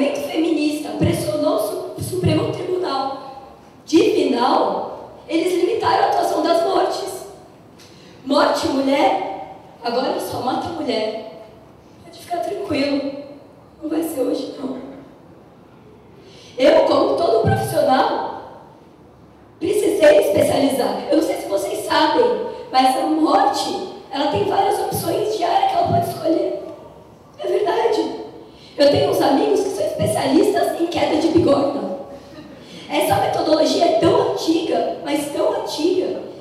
movimento feminista pressionou o Supremo Tribunal. De final, eles limitaram a atuação das mortes. Morte mulher, agora só mata mulher. Pode ficar tranquilo, não vai ser hoje não. Eu, como todo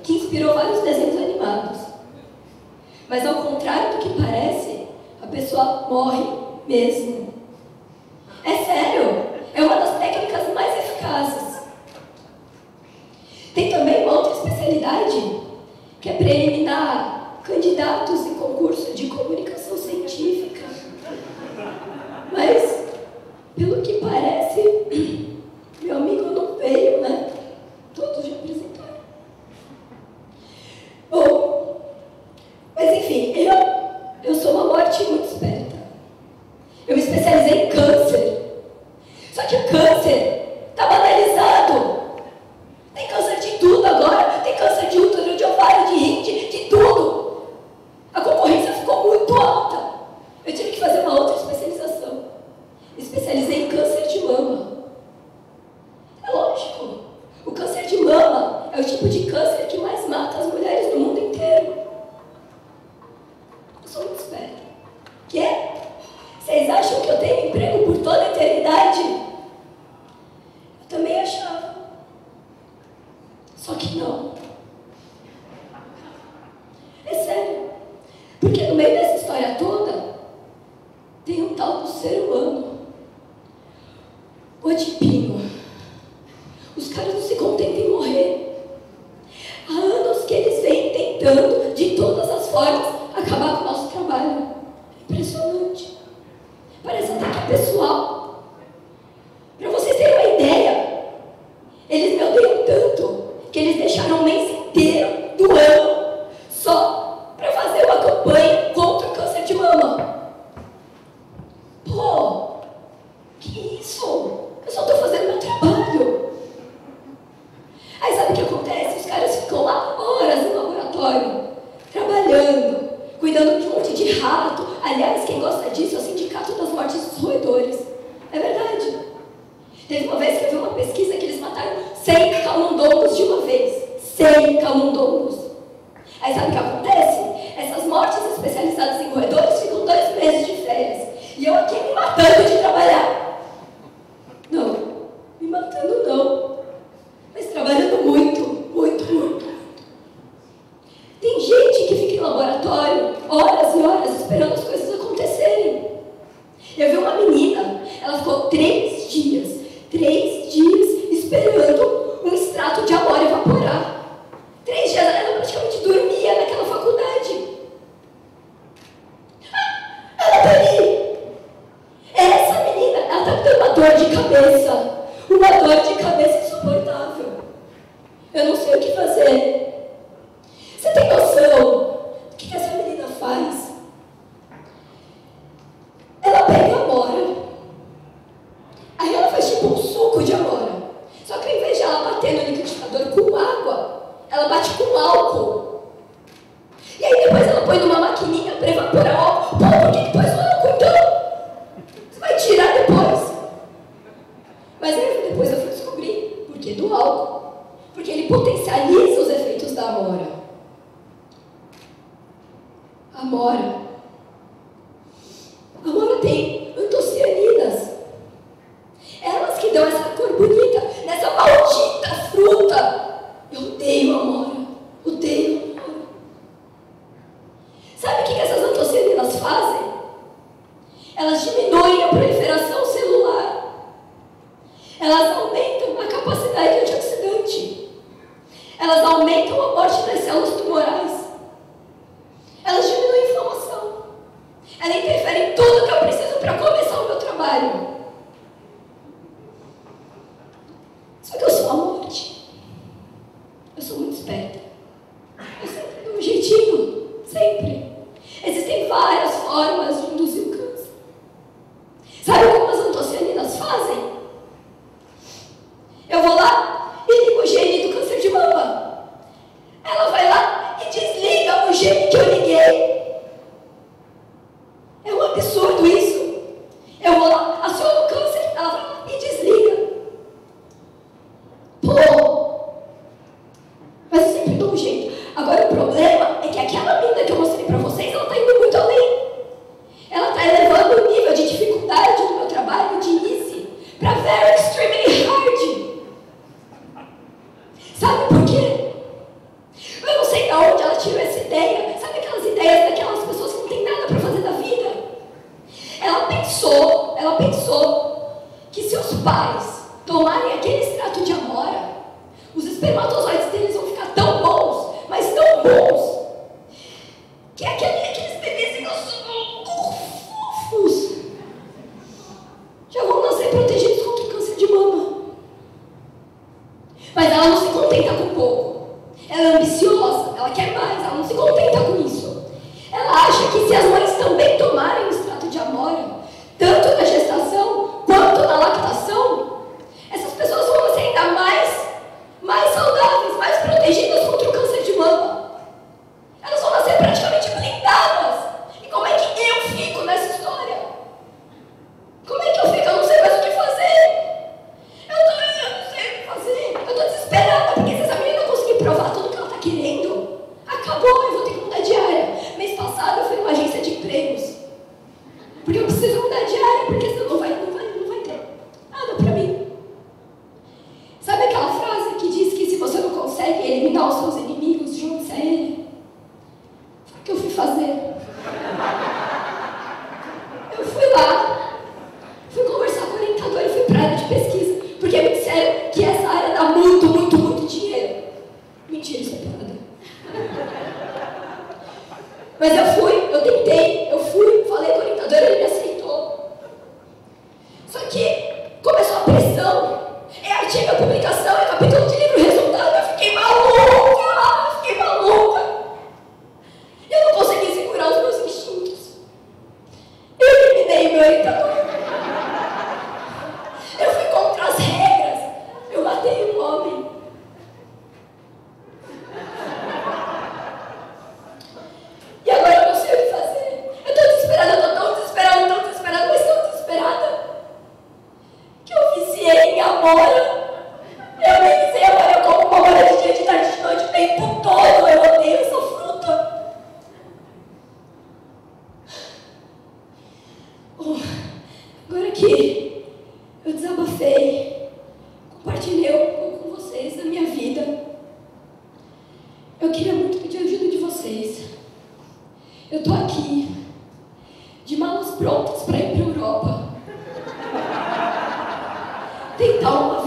que inspirou vários desenhos animados. Mas ao contrário do que parece, a pessoa morre mesmo. É sério, é uma das técnicas mais eficazes. Tem também uma outra especialidade, que é preliminar Senhor. É sério. Porque no meio dessa história toda, tem um tal do ser humano. O Adipino. Os caras não se contentam em morrer. Há anos que eles vêm tentando, de todas as formas, acabar com o nosso trabalho. tem camundongos. Aí sabe o que acontece? Essas mortes especializadas em corredores ficam dois meses de férias. E eu aqui me matando de trabalhar. Não, me matando Oh, aumenta a morte das células tumorais. Elas diminuem a inflamação. Ela interfere em tudo que eu preciso para começar o meu trabalho. Só que eu sou a morte. Eu sou muito esperta. Eu sempre dou um jeitinho. pais tomarem aquele extrato de amora, os espermatozoides deles vão ficar tão bons, mas tão bons, que aquele, aqueles bebês ficam fofos. Já vão nascer protegidos contra câncer de mama. Mas ela não se contenta com pouco. Ela é ambiciosa, ela quer mais, ela não se contenta com isso. Ela acha que se as mães também área de pesquisa. prontos para ir para a Europa. Tentar uma